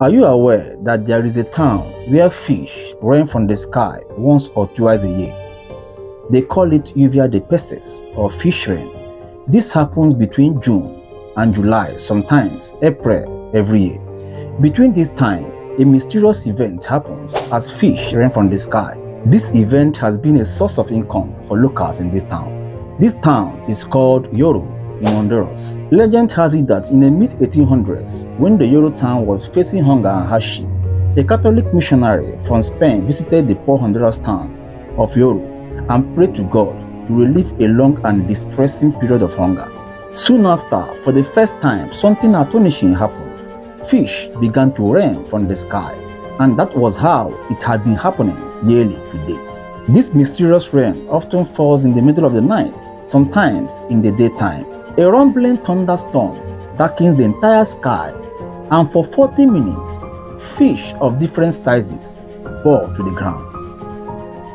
Are you aware that there is a town where fish rain from the sky once or twice a year? They call it Lluvia de Peces or fish rain. This happens between June and July, sometimes April every year. Between this time, a mysterious event happens as fish rain from the sky. This event has been a source of income for locals in this town. This town is called Yoro in Honduras. Legend has it that in the mid-1800s, when the Yoro town was facing hunger and hardship, a Catholic missionary from Spain visited the poor Honduras town of Yoro and prayed to God to relieve a long and distressing period of hunger. Soon after, for the first time, something astonishing happened. Fish began to rain from the sky, and that was how it had been happening yearly to date. This mysterious rain often falls in the middle of the night, sometimes in the daytime. A rumbling thunderstorm darkens the entire sky, and for 40 minutes, fish of different sizes fall to the ground.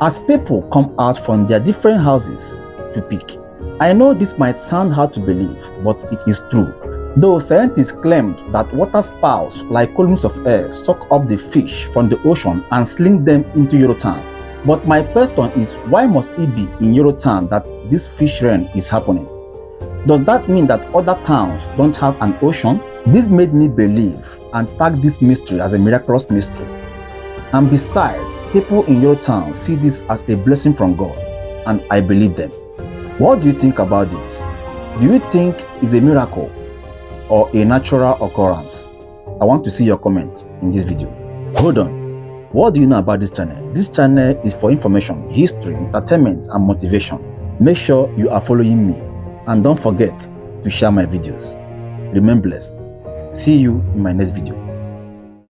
As people come out from their different houses to pick, I know this might sound hard to believe, but it is true. Though scientists claimed that water spouts like columns of air suck up the fish from the ocean and sling them into Yoro town. But my question is why must it be in Yoro town that this fish rain is happening? Does that mean that other towns don't have an ocean? This made me believe and tag this mystery as a miraculous mystery. And besides, people in your town see this as a blessing from God, and I believe them. What do you think about this? Do you think it's a miracle or a natural occurrence? I want to see your comment in this video. Hold on. What do you know about this channel? This channel is for information, history, entertainment, and motivation. Make sure you are following me and don't forget to share my videos. Remain blessed. See you in my next video.